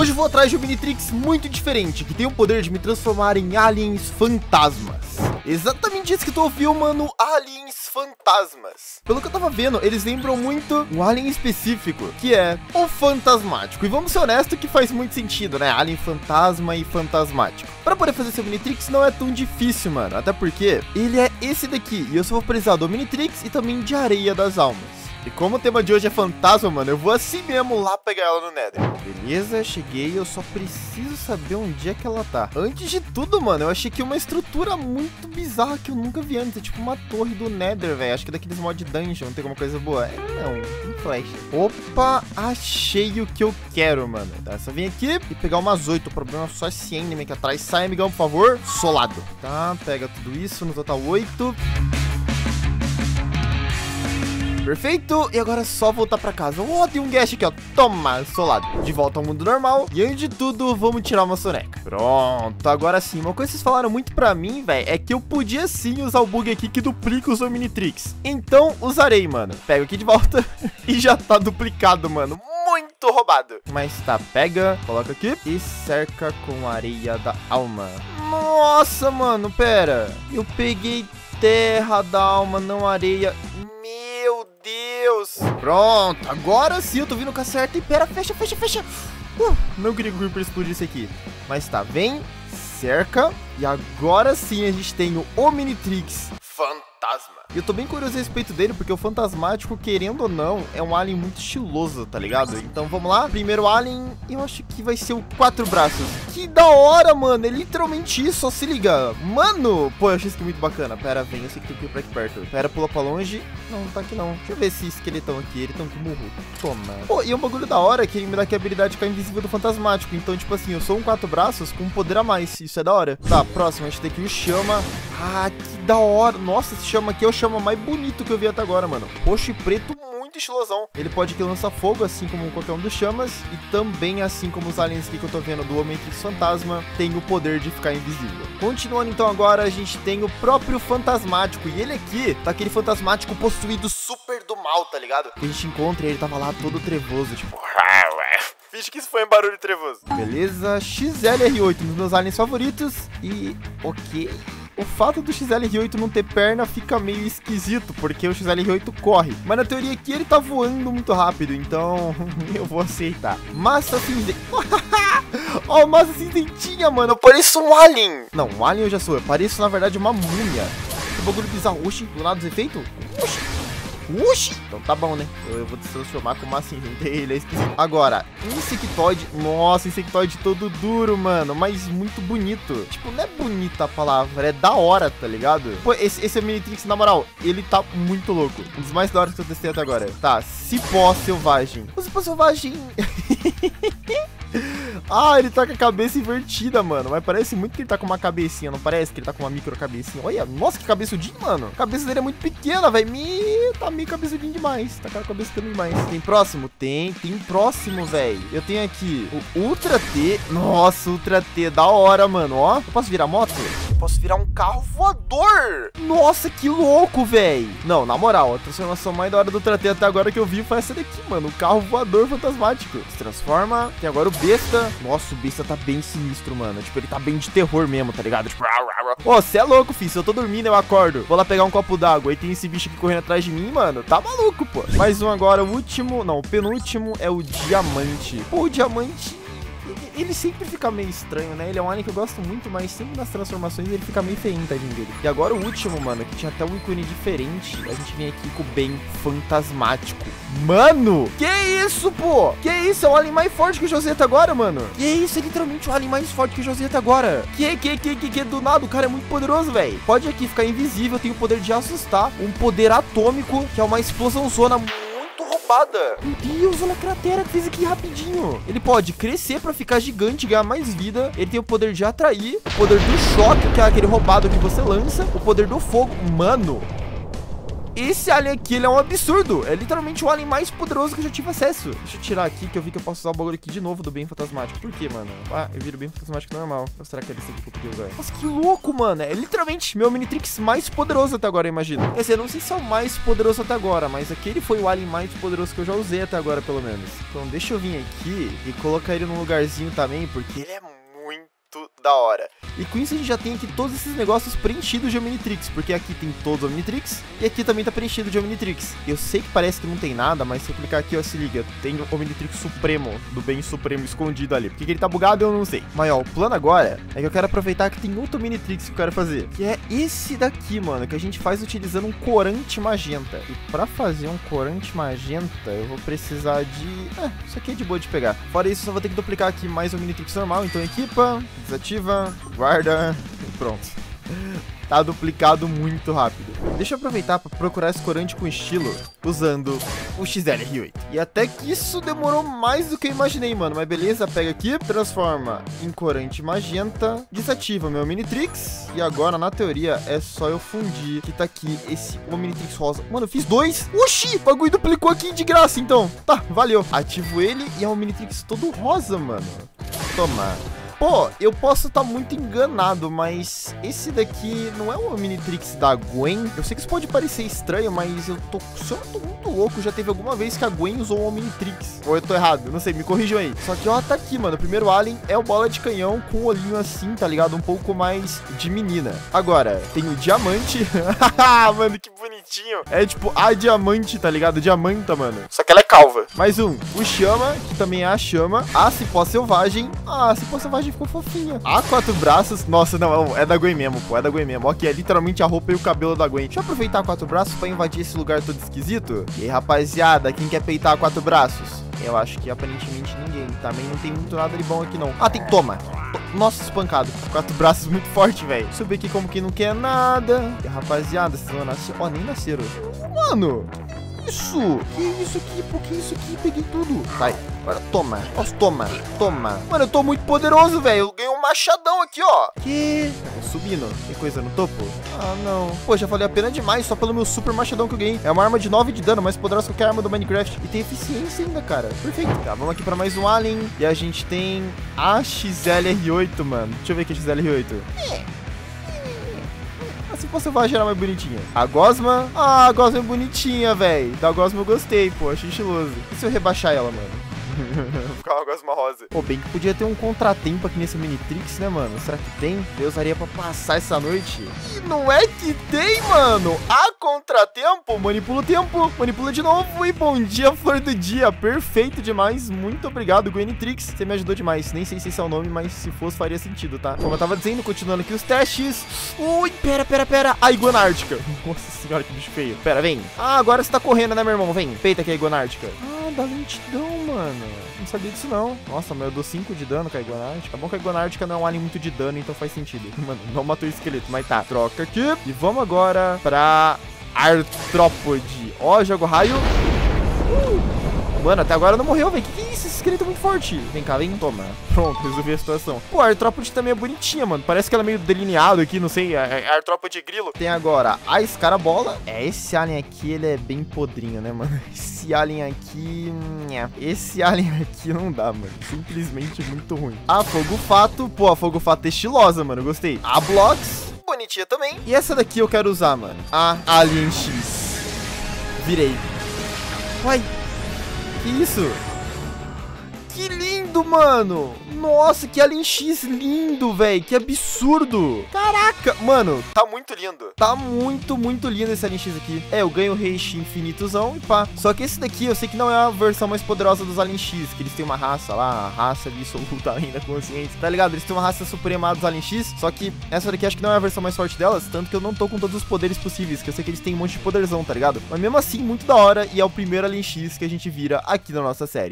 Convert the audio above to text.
Hoje vou atrás de um Minitrix muito diferente, que tem o poder de me transformar em aliens fantasmas. Exatamente isso que tu ouviu, mano, aliens fantasmas. Pelo que eu tava vendo, eles lembram muito um alien específico, que é o fantasmático. E vamos ser honestos que faz muito sentido, né? Alien fantasma e fantasmático. Para poder fazer seu Minitrix não é tão difícil, mano. Até porque ele é esse daqui. E eu só vou precisar do Minitrix e também de areia das almas. E como o tema de hoje é fantasma, mano, eu vou assim mesmo lá pegar ela no Nether. Beleza, cheguei, eu só preciso saber onde é que ela tá. Antes de tudo, mano, eu achei que uma estrutura muito bizarra que eu nunca vi antes. É tipo uma torre do Nether, velho. Acho que daqueles mod dungeon, tem alguma coisa boa. É, não, um flash. Opa, achei o que eu quero, mano. Tá, só vim aqui e pegar umas oito. O problema é só esse enemy aqui atrás. Sai, amigão, por favor. Solado. Tá, pega tudo isso, no total oito. Perfeito, e agora é só voltar pra casa. Ó, oh, tem um guest aqui, ó. Toma, solado. De volta ao mundo normal. E antes de tudo, vamos tirar uma soneca. Pronto, agora sim. Uma coisa que vocês falaram muito pra mim, velho, é que eu podia sim usar o bug aqui que duplica os Omnitrix. Então, usarei, mano. Pego aqui de volta e já tá duplicado, mano muito roubado. Mas tá, pega, coloca aqui e cerca com areia da alma. Nossa, mano, pera. Eu peguei terra da alma, não areia. Deus. Pronto, agora sim eu tô vindo com a certa. E pera, fecha, fecha, fecha. Uh, não queria pra explodir isso aqui. Mas tá, vem, cerca. E agora sim a gente tem o Omnitrix Fantasma. E eu tô bem curioso a respeito dele, porque o Fantasmático, querendo ou não, é um alien muito estiloso, tá ligado? Então vamos lá. Primeiro alien, eu acho que vai ser o Quatro Braços. Que da hora, mano. É literalmente isso, ó, se liga. Mano! Pô, eu achei isso aqui muito bacana. Pera, vem, eu sei que tem que ir pra aqui perto. Pera, pula pra longe. Não, não tá aqui não. Deixa eu ver esse esqueletão aqui. Ele tá com murro. Toma. Pô, e é um bagulho da hora que ele me dá aqui a habilidade de ficar invisível do Fantasmático. Então, tipo assim, eu sou um Quatro Braços com um poder a mais. Isso é da hora. Tá, próximo, a gente tem aqui o Chama. Ah, que da hora. Nossa, esse Chama aqui é o Chama mais bonito que eu vi até agora, mano. Roxo e preto, estilosão. Ele pode que lança fogo, assim como qualquer um dos chamas. E também, assim como os aliens aqui que eu tô vendo do Omnitrix Fantasma, tem o poder de ficar invisível. Continuando então agora, a gente tem o próprio Fantasmático. E ele aqui tá aquele Fantasmático possuído super do mal, tá ligado? Que a gente encontra e ele tava lá todo trevoso, tipo... Finge que isso foi um barulho trevoso. Beleza, XLR8, um dos meus aliens favoritos. E, ok o fato do XLR8 não ter perna fica meio esquisito, porque o XLR8 corre. Mas na teoria aqui ele tá voando muito rápido, então eu vou aceitar. Massa cinzenta. Ó, oh, massa cinzentinha, mano. Eu pareço um alien. Não, um alien eu já sou. Eu pareço, na verdade, uma múmia. Que bagulho bizarro. Oxi, do lado dos efeitos? Uxi! Então tá bom, né? Eu, eu vou transformar como assim, gente. Ele é esquisito. Agora, insectoide. Nossa, insectoide todo duro, mano. Mas muito bonito. Tipo, não é bonita a palavra, é da hora, tá ligado? Pô, esse, esse é o Minitrix, na moral, ele tá muito louco. Um dos mais da hora que eu testei até agora. Tá, cipó selvagem. O cipó selvagem... Ah, ele tá com a cabeça invertida, mano. Mas parece muito que ele tá com uma cabecinha, não parece? Que ele tá com uma micro cabecinha. Olha, nossa, que cabeçudinho, mano. A cabeça dele é muito pequena, velho. Me... Tá meio cabeçudinho demais. Tá com a cabeça demais. Tem próximo? Tem. Tem próximo, velho. Eu tenho aqui o Ultra T. Nossa, Ultra T. Da hora, mano. Ó, eu posso virar moto? Posso virar um carro voador. Nossa, que louco, velho. Não, na moral, a transformação mais da hora do Ultra T até agora que eu vi foi essa daqui, mano. O carro voador fantasmático. Se transforma. Tem agora o besta. Nossa, o besta tá bem sinistro, mano. Tipo, ele tá bem de terror mesmo, tá ligado? Tipo, Ô, oh, você é louco, filho. Se eu tô dormindo, eu acordo. Vou lá pegar um copo d'água. Aí tem esse bicho aqui correndo atrás de mim, mano. Tá maluco, pô. Mais um agora, o último. Não, o penúltimo é o diamante. Pô, o diamante ele sempre fica meio estranho, né? Ele é um alien que eu gosto muito, mas sempre nas transformações ele fica meio feinho, tadinho dele. E agora o último, mano, que tinha até um ícone diferente. A gente vem aqui com o bem fantasmático. Mano! Que isso, pô? Que isso? É o alien mais forte que o Joseta agora, mano. Que isso? É literalmente o alien mais forte que o Joseta agora. Que, que, que, que, que, do nada, o cara é muito poderoso, velho. Pode aqui ficar invisível, tem o poder de assustar. Um poder atômico, que é uma explosão zona espada. Meu Deus, olha a cratera que fez aqui rapidinho. Ele pode crescer pra ficar gigante, ganhar mais vida. Ele tem o poder de atrair, o poder do choque, que é aquele roubado que você lança, o poder do fogo. Mano, esse alien aqui, ele é um absurdo. É literalmente o alien mais poderoso que eu já tive acesso. Deixa eu tirar aqui, que eu vi que eu posso usar o bagulho aqui de novo do bem fantasmático. Por quê, mano? Ah, eu viro bem fantasmático normal. Ou será que é esse aqui que eu podia usar? Nossa, que louco, mano. É literalmente meu Minitrix mais poderoso até agora, eu imagino. Quer dizer, não sei se é o mais poderoso até agora, mas aquele foi o alien mais poderoso que eu já usei até agora, pelo menos. Então deixa eu vir aqui e colocar ele num lugarzinho também, porque ele é da hora. E com isso a gente já tem aqui todos esses negócios preenchidos de Omnitrix, porque aqui tem todos Omnitrix e aqui também tá preenchido de Omnitrix. Eu sei que parece que não tem nada, mas se eu clicar aqui, ó, se liga, tem o Omnitrix Supremo, do bem Supremo escondido ali. Porque que ele tá bugado eu não sei. Mas ó, o plano agora é que eu quero aproveitar que tem outro Omnitrix que eu quero fazer, que é esse daqui, mano, que a gente faz utilizando um corante magenta. E pra fazer um corante magenta, eu vou precisar de... É, isso aqui é de boa de pegar. Fora isso, só vou ter que duplicar aqui mais o Omnitrix normal, então equipa, desativa, guarda e pronto. Tá duplicado muito rápido. Deixa eu aproveitar para procurar esse corante com estilo usando o XLR8. E até que isso demorou mais do que eu imaginei, mano. Mas beleza, pega aqui, transforma em corante magenta, desativa meu Omnitrix. E agora, na teoria, é só eu fundir que tá aqui esse Omnitrix rosa. Mano, eu fiz dois. Oxi, o bagulho duplicou aqui de graça, então. Tá, valeu. Ativo ele e é o Omnitrix todo rosa, mano. Toma. Pô, eu posso estar tá muito enganado, mas esse daqui não é o Omnitrix da Gwen? Eu sei que isso pode parecer estranho, mas eu tô, se eu tô muito louco, já teve alguma vez que a Gwen usou o Omnitrix. Ou eu tô errado, não sei, me corrijam aí. Só que, ó, tá aqui, mano. O primeiro Alien é o bola de canhão com o olhinho assim, tá ligado? Um pouco mais de menina. Agora, tem o diamante. mano, que bonitinho. É tipo a diamante, tá ligado? Diamanta, mano. Só que ela é calva. Mais um, o chama, que também é a chama. A cipó selvagem. Ah, a cipó selvagem ficou fofinha. A quatro braços. Nossa, não, é da Gwen mesmo, pô. É da Gwen mesmo. Ó, que é literalmente a roupa e o cabelo da Gwen. Deixa eu aproveitar a quatro braços pra invadir esse lugar todo esquisito. E aí, rapaziada, quem quer peitar a quatro braços? Eu acho que aparentemente ninguém. Também não tem muito nada de bom aqui, não. Ah, tem. Toma. Nossa, espancado. Quatro braços muito forte, velho. Subir aqui como que não quer nada. Rapaziada, vocês vão nascer. Ó, nem nasceram. Mano, isso? Que isso aqui? Por que isso aqui? Peguei tudo. Vai. Agora toma. Nossa, toma. Toma. Mano, eu tô muito poderoso, velho. Eu ganhei um machadão aqui, ó. Que? Subindo. Tem coisa no topo? Ah, não. Pô, já falei a pena demais só pelo meu super machadão que eu ganhei. É uma arma de 9 de dano, mais poderosa que qualquer arma do Minecraft. E tem eficiência ainda, cara. Perfeito. Tá, vamos aqui pra mais um Alien. E a gente tem a XLR8, mano. Deixa eu ver aqui a XLR8. É se você vai gerar mais bonitinha. A Gosma? Ah, a Gosma é bonitinha, velho. Da Gosma eu gostei, pô. Achei estiloso. E se eu rebaixar ela, mano? Ficar uma gosma rosa. Pô, bem que podia ter um contratempo aqui nesse Minitrix, né, mano? Será que tem? Eu usaria pra passar essa noite. E não é que tem, mano. A contratempo, manipula o tempo. Manipula de novo e bom dia, flor do dia. Perfeito demais. Muito obrigado, Gwenitrix. Você me ajudou demais. Nem sei se esse é o nome, mas se fosse faria sentido, tá? Como eu tava dizendo, continuando aqui os testes. Ui, pera, pera, pera. A iguana ártica. Nossa senhora, que bicho feio. Pera, vem. Ah, agora você tá correndo, né, meu irmão? Vem, peita aqui a iguana ártica. Ah, dá lentidão, mano. Não sabia disso, não. Nossa, mas eu dou 5 de dano com a Iguana Ártica. É bom que a Iguana Ártica não é um alien muito de dano, então faz sentido. Mano, não matou o esqueleto, mas tá. Troca aqui. E vamos agora pra Artrópode. Ó, jogo raio. Uh! Mano, até agora não morreu, velho. Que que é esqueleto é muito forte. Vem cá, vem. Toma. Pronto, resolvi a situação. Pô, a artrópode também é bonitinha, mano. Parece que ela é meio delineado aqui, não sei. A, a artrópode grilo. Tem agora a escarabola. É, esse alien aqui, ele é bem podrinho, né, mano? Esse alien aqui... Esse alien aqui não dá, mano. Simplesmente muito ruim. A fogo fato. Pô, a fogo fato é estilosa, mano. Gostei. A blocks. Bonitinha também. E essa daqui eu quero usar, mano. A Alien X. Virei. Uai, que isso? Lindo, mano! Nossa, que Alien X lindo, velho. Que absurdo. Caraca, mano, tá muito lindo. Tá muito, muito lindo esse Alien X aqui. É, eu ganho o Reishi infinitozão e pá. Só que esse daqui eu sei que não é a versão mais poderosa dos Alien X, que eles têm uma raça lá, a raça absoluta ainda consciente. Tá ligado? Eles têm uma raça suprema dos Alien X, só que essa daqui acho que não é a versão mais forte delas, tanto que eu não tô com todos os poderes possíveis, que eu sei que eles têm um monte de poderzão, tá ligado? Mas mesmo assim, muito da hora e é o primeiro Alien X que a gente vira aqui na nossa série.